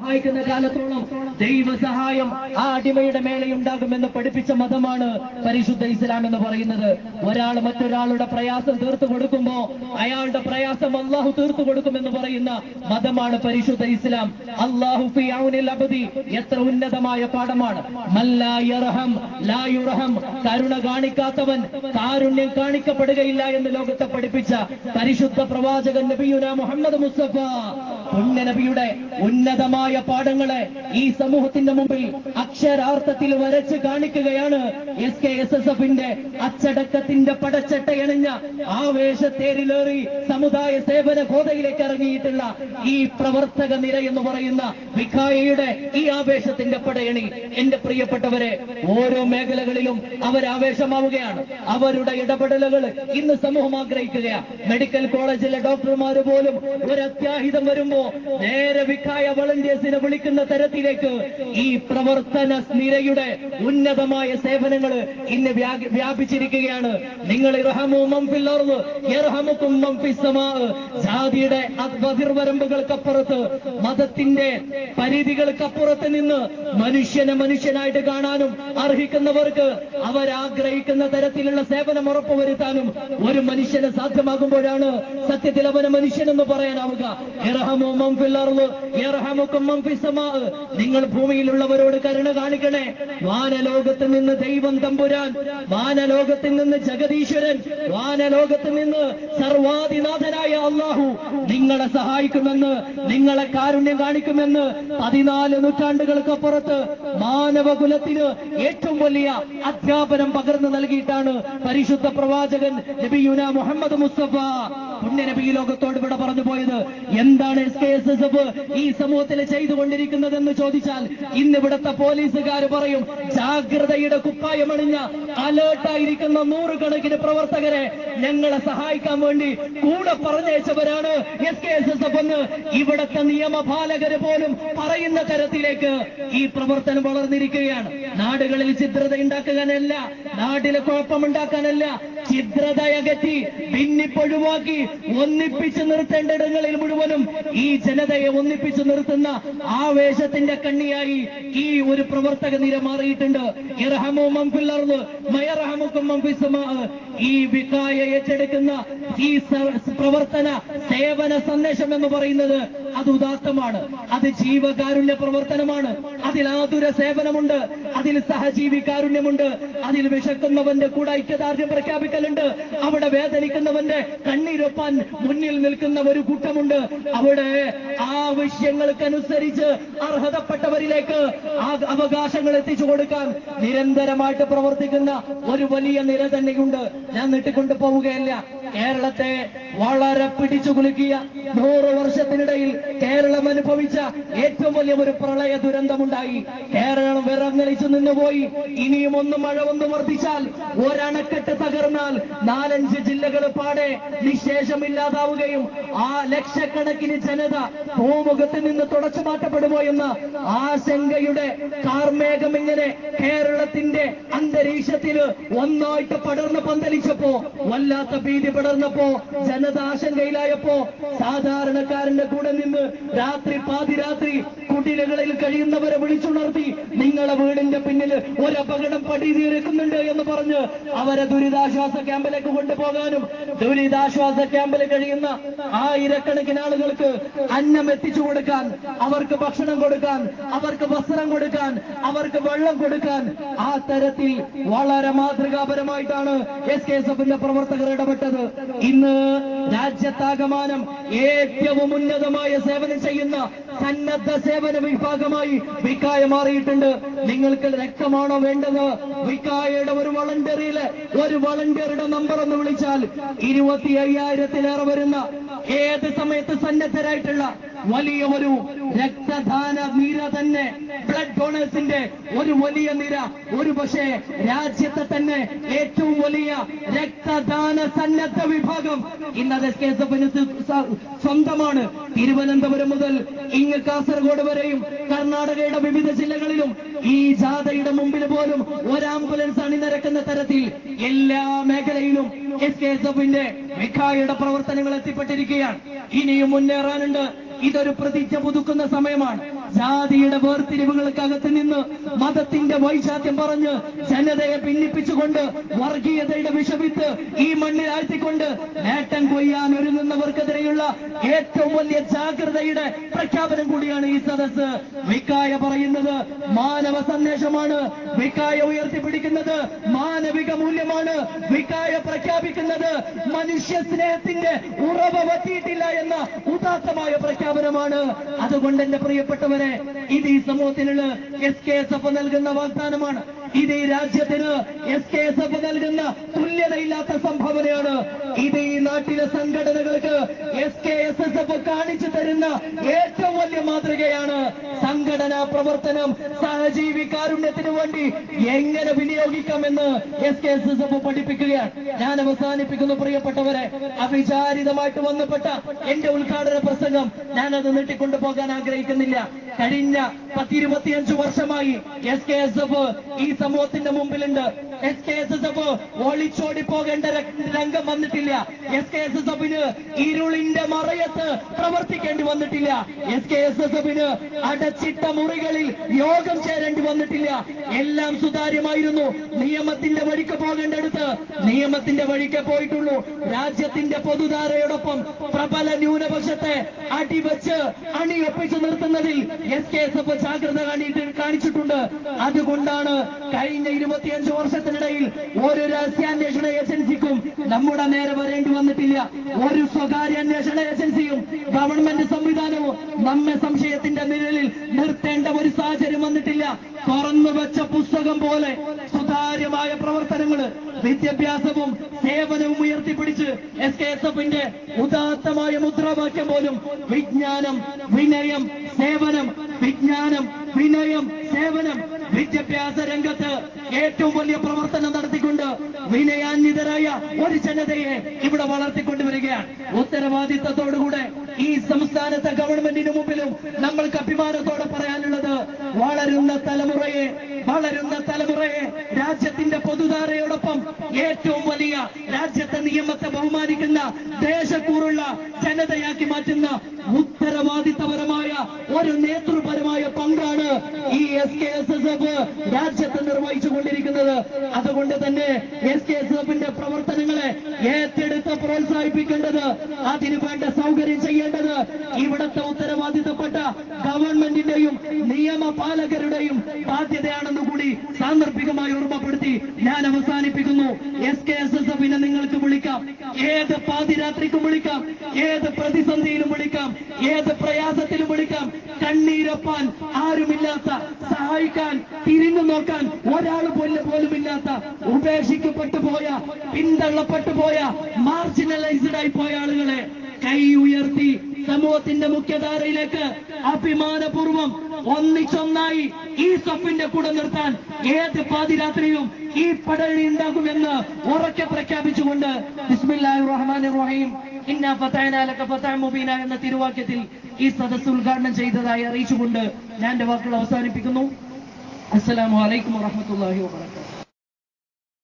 സഹായിക്കുന്ന കാലത്തോളം ദൈവസഹായം ആ അടിമയുടെ മേലെയുണ്ടാകുമെന്ന് പഠിപ്പിച്ച മതമാണ് പരിശുദ്ധ ഇസ്ലാം എന്ന് പറയുന്നത്. ഒരാൾ മറ്റൊരാളുടെ പ്രയാസം തീർത്തു കൊടുക്കുമ്പോ അയാളുടെ പ്രയാസം അള്ളാഹു തീർത്തു കൊടുക്കുമെന്ന് പറയുന്ന മതമാണ് പരിശുദ്ധ ഇസ്ലാം. അള്ളാഹു അബദി. എത്ര ഉന്നതമായ പാഠമാണ്. കരുണ കാണിക്കാത്തവൻ കാരുണ്യം കാണിക്കപ്പെടുകയില്ല എന്ന് ലോകത്തെ പഠിപ്പിച്ച പരിശുദ്ധ പ്രവാചകൻ നബിയുന മുഹമ്മദ് മുസ്തഫ. പുണ്യ നബിയുടെ ഉന്നതമായ പാഠങ്ങളെ ഈ സമൂഹത്തിന്റെ മുമ്പിൽ അക്ഷരാർത്ഥത്തിൽ വരച്ച് കാണിക്കുകയാണ് എസ് കെ എസ് എസ് എഫിന്റെ അച്ചടക്കത്തിന്റെ പടച്ചട്ടയണിഞ്ഞ ആവേശത്തേരിലേറി സമുദായ സേവന ഗോതയിലേക്ക് ഇറങ്ങിയിട്ടുള്ള ഈ പ്രവർത്തക നിര എന്ന് പറയുന്ന വിഖായയുടെ ഈ ആവേശത്തിന്റെ പടയണി. എന്റെ പ്രിയപ്പെട്ടവരെ ഓരോ മേഖലകളിലും അവരാവേശമാവുകയാണ് അവരുടെ ഇടപെടലുകൾ ഇന്ന് സമൂഹം ആഗ്രഹിക്കുകയാണ് മെഡിക്കൽ കോളേജിലെ ഡോക്ടർമാര് പോലും ഒരു അത്യാഹിതം വരുമ്പോ നേരെ വിഖായ വളണ്ടിയേഴ്സിനെ വിളിക്കുന്ന തരത്തിലേക്ക് ഈ പ്രവർത്തന നിരയുടെ ഉന്നതമായ സേവനങ്ങൾ ഇന്ന് വ്യാ- വ്യാപിച്ചിരിക്കുകയാണ്. നിങ്ങൾ ജാതിയുടെ അതിർവരമ്പുകൾക്കപ്പുറത്ത് മതത്തിന്റെ പരിധികൾക്കപ്പുറത്ത് നിന്ന് മനുഷ്യനെ മനുഷ്യനായിട്ട് കാണാനും അർഹിക്കുന്നവർക്ക് അവരാഗ്രഹിക്കുന്ന തരത്തിലുള്ള സേവനം ഉറപ്പുവരുത്താനും ഒരു മനുഷ്യന് സാധ്യമാകുമ്പോഴാണ് സത്യത്തിൽ അവന് മനുഷ്യനെന്ന് പറയാനാവുക. ഇർഹമു നിങ്ങൾ ഭൂമിയിലുള്ളവരോട് കരുണ കാണിക്കണേ. വാനലോകത്ത് നിന്ന് ദൈവം തമ്പുരാൻ. വാനലോകത്തിൽ നിന്ന് ജഗദീശ്വരൻ. വാനലോകത്ത് നിന്ന് സർവാധിനാഥനായ അള്ളാഹു. നിങ്ങളെ സഹായിക്കുമെന്ന് നിങ്ങളെ കാരുണ്യം കാണിക്കുമെന്ന് പതിനാല് നൂറ്റാണ്ടുകൾക്കപ്പുറത്ത് മാനവകുലത്തിന് ഏറ്റവും വലിയ അധ്യാപനം പകർന്നു നൽകിയിട്ടാണ് പരിശുദ്ധ പ്രവാചകൻ നബിയുന മുഹമ്മദ് മുസ്തഫ പുണ്യ നബി ഈ ലോകത്തോട് ഇവിടെ പറഞ്ഞു പോയത്? എന്താണ് S K S S F ഈ സമൂഹത്തിൽ ചെയ്തുകൊണ്ടിരിക്കുന്നത് എന്ന് ചോദിച്ചാൽ ഇന്ന് ഇവിടുത്തെ പോലീസുകാർ പറയും ജാഗ്രതയുടെ കുപ്പായമണിഞ്ഞ അലേർട്ടായിരിക്കുന്ന നൂറുകണക്കിന് പ്രവർത്തകരെ ഞങ്ങളെ സഹായിക്കാൻ വേണ്ടി കൂടെ പറഞ്ഞയച്ചവരാണ് S K S S F എന്ന്. ഇവിടുത്തെ നിയമപാലകര് പോലും പറയുന്ന തരത്തിലേക്ക് ഈ പ്രവർത്തനം വളർന്നിരിക്കുകയാണ്. നാടുകളിൽ ചിത്രത ഉണ്ടാക്കാനല്ല നാട്ടിലെ കുഴപ്പമുണ്ടാക്കാനല്ല ചിത്രത അകറ്റി ഭിന്നിപ്പൊഴിവാക്കി ഒന്നിപ്പിച്ച് നിർത്തേണ്ടിടങ്ങളിൽ മുഴുവനും ഈ ജനതയെ ഒന്നിപ്പിച്ച് നിർത്തുന്ന ആവേശത്തിന്റെ കണ്ണിയായി ഈ ഒരു പ്രവർത്തക നിര മാറിയിട്ടുണ്ട്. ഈ വികായ ഏറ്റെടുക്കുന്ന ഈ പ്രവർത്തന സേവന സന്ദേശം എന്ന് പറയുന്നത് അത് ഉദാത്തമാണ്. അത് ജീവകാരുണ്യ പ്രവർത്തനമാണ്. അതിൽ ആതുര സേവനമുണ്ട്. അതിൽ സഹജീവി കാരുണ്യമുണ്ട്. അതിൽ വിശക്കുന്നവന്റെ കൂടെ ഐക്യദാർഢ്യം പ്രഖ്യാപിക്കലുണ്ട്. അവിടെ വേദനിക്കുന്നവന്റെ കണ്ണീരൊപ്പാൻ മുന്നിൽ നിൽക്കുന്ന ഒരു കൂട്ടമുണ്ട്. അവിടെ ആവശ്യങ്ങൾക്കനുസരിച്ച് അർഹതപ്പെട്ടവരിലേക്ക് ആ അവകാശങ്ങൾ എത്തിച്ചു കൊടുക്കാൻ നിരന്തരമായിട്ട് പ്രവർത്തിക്കുന്ന ഒരു വലിയ നിര തന്നെയുണ്ട്. ഞാൻ നീട്ടിക്കൊണ്ടു പോവുകയല്ല. കേരളത്തെ വളരെ പിടിച്ചു കുലുക്കിയ നൂറ് വർഷത്തിനിടയിൽ കേരളം അനുഭവിച്ച ഏറ്റവും വലിയ ഒരു പ്രളയ ദുരന്തമുണ്ടായി. കേരളം വിറങ്ങലിച്ചു നിന്നുപോയി. ഇനിയും ഒന്ന് മഴ ഒന്ന് വർദ്ധിച്ചാൽ ഒരണക്കെട്ട് തകർന്നാൽ നാലഞ്ച് ജില്ലകൾ പാടെ നിശേഷമില്ലാതാവുകയും ആ ലക്ഷക്കണക്കിന് ജനത ഭൂമുഖത്ത് നിന്ന് തുടച്ചു മാറ്റപ്പെടുമോ എന്ന ആശങ്കയുടെ കാർമേഘം ഇങ്ങനെ കേരളത്തിന്റെ അന്തരീക്ഷത്തിൽ ഒന്നായിട്ട് പടർന്ന് പന്തലിച്ചപ്പോ വല്ലാത്ത ഭീതി പടർന്നപ്പോ ജനത ആശങ്കയിലായപ്പോ സാധാരണക്കാരന്റെ കൂടെ നിന്ന് രാത്രി പാതിരാത്രി കുടിലുകളിൽ കഴിയുന്നവരെ വിളിച്ചുണർത്തി നിങ്ങളെ വീടിന്റെ പിന്നിൽ ഒരു അപകടം പടിതീർക്കുന്നുണ്ട് എന്ന് പറഞ്ഞ് അവരെ ദുരിതാശ്വാസ ക്യാമ്പിലേക്ക് കൊണ്ടുപോകാനും ദുരിതാശ്വാസ ക്യാമ്പിൽ കഴിയുന്ന ആയിരക്കണക്കിന് ആളുകൾക്ക് അന്നം എത്തിച്ചു കൊടുക്കാൻ അവർക്ക് ഭക്ഷണം കൊടുക്കാൻ അവർക്ക് വസ്ത്രം കൊടുക്കാൻ അവർക്ക് വെള്ളം കൊടുക്കാൻ ആ തരത്തിൽ വളരെ മാതൃകാപരമായിട്ടാണ് എസ് കെ എസ് എഫിന്റെ പ്രവർത്തകർ ഇടപെട്ടത്. ഇന്ന് രാജ്യത്താകമാനം ഏറ്റവും ഉന്നതമായ സേവനം ചെയ്യുന്ന സന്നദ്ധ സേവന വിഭാഗമായി വിക്കായ മാറിയിട്ടുണ്ട്. നിങ്ങൾക്ക് രക്തമാണോ വേണ്ടത്? വിക്കായയുടെ ഒരു വളണ്ടിയറിയിൽ ഒരു വളണ്ടിയറുടെ നമ്പർ ഒന്ന് വിളിച്ചാൽ ഇരുപത്തി അയ്യായിരത്തിലേറെ വരുന്ന ഏത് സമയത്ത് സന്നദ്ധരായിട്ടുള്ള വലിയ ഒരു രക്തദാന നിര തന്നെ. ബ്ലഡ് ഡോണേഴ്സിന്റെ ഒരു വലിയ നിര. ഒരു പക്ഷേ രാജ്യത്തെ തന്നെ ഏറ്റവും വലിയ രക്തദാന സന്നദ്ധ വിഭാഗം ഇന്നത് എസ് കെ എസ് എഫിന് സ്വന്തമാണ്. തിരുവനന്തപുരം മുതൽ ഇങ്ങ് കാസർഗോഡ് വരെയും കർണാടകയുടെ വിവിധ ജില്ലകളിലും ഈ ജാഥയുടെ മുമ്പിൽ പോലും ഒരു ആംബുലൻസ് അണിനിരക്കുന്ന തരത്തിൽ എല്ലാ മേഖലയിലും എസ് കെ എസ് എഫിന്റെ മിഖായുടെ പ്രവർത്തനങ്ങൾ എത്തിപ്പെട്ടിരിക്കുകയാണ്. ഇനിയും മുന്നേറാനുണ്ട്. ഇതൊരു പ്രതിജ്ഞ പുതുക്കുന്ന സമയമാണ്. ജാതിയുടെ വേർതിരിവുകൾക്കകത്ത് നിന്ന് മതത്തിന്റെ വൈശാഖ്യം പറഞ്ഞ് ജനതയെ ഭിന്നിപ്പിച്ചുകൊണ്ട് വർഗീയതയുടെ വിഷവിത്ത് ഈ മണ്ണിൽ ആഴ്ത്തിക്കൊണ്ട് നേട്ടം കൊയ്യാൻ ഒരുങ്ങുന്നവർക്കെതിരെയുള്ള ഏറ്റവും വലിയ ജാഗ്രതയുടെ പ്രഖ്യാപനം കൂടിയാണ് ഈ സദസ് വിക്കായ പറയുന്നത് മാനവ സന്ദേശമാണ്. വിക്കായ ഉയർത്തിപ്പിടിക്കുന്നത് മാനവിക മൂല്യമാണ്. വിക്കായ പ്രഖ്യാപിക്കുന്നത് മനുഷ്യ സ്നേഹത്തിന്റെ ഉറവ പറ്റിയിട്ടില്ല എന്ന ഉദാത്തമായ പ്രഖ്യാപനമാണ്. അതുകൊണ്ട് എന്റെ പ്രിയപ്പെട്ടവരെ ഇത് ഈ സമൂഹത്തിനുള്ള എസ് കെ എസ് എഫ് നൽകുന്ന വാഗ്ദാനമാണ്. ഇത് ഈ രാജ്യത്തിന് എസ് കെ എസ് എഫ് നൽകുന്ന തുല്യതയില്ലാത്ത സംഭാവനയാണ്. ഇത് ഈ നാട്ടിലെ സംഘടനകൾക്ക് S K S S F കാണിച്ചു തരുന്ന ഏറ്റവും വലിയ മാതൃകയാണ് സംഘടനാ പ്രവർത്തനം സഹജീവി കാരുണ്യത്തിന് വേണ്ടി എങ്ങനെ വിനിയോഗിക്കാമെന്ന് S K S S F പഠിപ്പിക്കുകയാണ്. ഞാൻ അവസാനിപ്പിക്കുന്നു പ്രിയപ്പെട്ടവരെ. അവിചാരിതമായിട്ട് വന്നപ്പെട്ട എന്റെ ഉദ്ഘാടന പ്രസംഗം ഞാൻ അത് നീട്ടിക്കൊണ്ടു പോകാൻ ആഗ്രഹിക്കുന്നില്ല. കഴിഞ്ഞ പത്തിരുപത്തിയഞ്ചു വർഷമായി എസ് കെ എസ് എഫ് ഈ സമൂഹത്തിന്റെ മുമ്പിലുണ്ട്. S K S S F ഒളിച്ചോടി പോകേണ്ട രംഗം വന്നിട്ടില്ല. എസ് കെ എസ് എസ് എഫിന് ഇരുളിന്റെ മറയത്ത് പ്രവർത്തിക്കേണ്ടി വന്നിട്ടില്ല. എസ് കെ എസ് എസ് എഫിന് അടച്ചിട്ട മുറികളിൽ യോഗം ചേരേണ്ടി വന്നിട്ടില്ല. എല്ലാം സുതാര്യമായിരുന്നു. നിയമത്തിന്റെ വഴിക്ക് പോകേണ്ടടുത്ത് നിയമത്തിന്റെ വഴിക്ക് പോയിട്ടുള്ളൂ. രാജ്യത്തിന്റെ പൊതുധാരയോടൊപ്പം പ്രബല ന്യൂനപക്ഷത്തെ അടിവച്ച് അണിയൊപ്പിച്ചു നിർത്തുന്നതിൽ എസ് കെ എസ് എഫ് ജാഗ്രത കാണിച്ചിട്ടുണ്ട്. അതുകൊണ്ടാണ് കഴിഞ്ഞ ഇരുപത്തിയഞ്ച് വർഷത്തിനിടയിൽ ഒരു രഹസ്യാന്വേഷണ ഏജൻസിക്കും നമ്മുടെ നേരെ വരേണ്ടി വന്നിട്ടില്ല. ഒരു സ്വകാര്യ അന്വേഷണ ഏജൻസിയും ഗവൺമെന്റ് സംവിധാനവും നമ്മെ സംശയത്തിന്റെ നിഴലിൽ നിർത്തേണ്ട ഒരു സാഹചര്യം വന്നിട്ടില്ല. തുറന്നു വെച്ച പുസ്തകം പോലെ സുതാര്യമായ പ്രവർത്തനങ്ങൾ വിദ്യാഭ്യാസവും സേവനവും ഉയർത്തിപ്പിടിച്ച് എസ് കെ എസ് എഫിന്റെ ഉദാത്തമായ മുദ്രാവാക്യം പോലും വിജ്ഞാനം വിനയം സേവനം വിജ്ഞാനം വിനയം സേവനം വിദ്യാഭ്യാസ രംഗത്ത് ഏറ്റവും വലിയ പ്രവർത്തനം നടത്തിക്കൊണ്ട് വിനയാന്വിതരായ ഒരു ജനതയെ ഇവിടെ വളർത്തിക്കൊണ്ടുവരികയാണ്. ഉത്തരവാദിത്തത്തോടുകൂടെ ഈ സംസ്ഥാനത്തെ ഗവൺമെന്റിന് മുമ്പിലും നമ്മൾക്ക് അഭിമാനത്തോടെ പറയാനുള്ളത് വളരുന്ന തലമുറയെ വളരുന്ന തലമുറയെ രാജ്യത്തിന്റെ പൊതുധാരയോടൊപ്പം ഏറ്റവും വലിയ രാജ്യത്തെ നിയമത്തെ ബഹുമാനിക്കുന്ന ദേശക്കൂറുള്ള ജനതയാക്കി മാറ്റുന്ന ഉത്തരവാദിത്തപരമായ ഒരു നേതൃപരമായ പങ്കാണ് ഈ S K S S F രാജ്യത്ത് നിർവഹിച്ചു കൊണ്ടിരിക്കുന്നത് അതുകൊണ്ട് തന്നെ എസ് കെ എസ് എഫിന്റെ പ്രവർത്തനങ്ങളെ ഏറ്റെടുത്ത് പ്രോത്സാഹിപ്പിക്കേണ്ടത് അതിനു വേണ്ട സൗകര്യം ചെയ്യേണ്ടത് ഇവിടത്തെ ഉത്തരവാദിത്തപ്പെട്ട ഗവൺമെന്റിന്റെയും നിയമപാലകരുടെയും ബാധ്യതയാണെന്ന് കൂടി സാന്ദർഭികമായി ഓർമ്മപ്പെടുത്തി ഞാൻ അവസാനിപ്പിക്കുന്നു. എസ് കെ എസ് എസ് എഫിനെ നിങ്ങൾക്ക് വിളിക്കാം. ഏത് പാതിരാത്രിക്കും വിളിക്കാം. ഏത് പ്രതിസന്ധിയിലും വിളിക്കാം. ഏത് വിളിക്കാം കണ്ണീരപ്പാൻ ആരുമില്ലാത്ത സഹായിക്കാൻ തിരിഞ്ഞു നോക്കാൻ ഒരാൾ പോലും പോലുമില്ലാത്ത ഉപേക്ഷിക്കപ്പെട്ടു പോയ പിന്തള്ളപ്പെട്ടു പോയ മാർജിനലൈസ്ഡ് ആയി പോയ ആളുകളെ കൈ ഉയർത്തി സമൂഹത്തിന്റെ മുഖ്യധാരയിലേക്ക് അഭിമാനപൂർവം ഒന്നിച്ചൊന്നായി ഈ സഫിന്റെ കൂടെ നിർത്താൻ ഏത് പാതിരാത്രിയും ഈ പടഴി ഉണ്ടാകുമെന്ന് ഉറക്കെ പ്രഖ്യാപിച്ചുകൊണ്ട് റഹീം എന്ന തിരുവാക്യത്തിൽ ഈ സദസ്സ് ഉദ്ഘാടനം ചെയ്തതായി അറിയിച്ചുകൊണ്ട് ഞാൻ എന്റെ വാക്കുകൾ അവസാനിപ്പിക്കുന്നു. അസ്സലാമു അലൈക്കും വറഹ്മത്തുള്ളാഹി വബറകാതുഹു.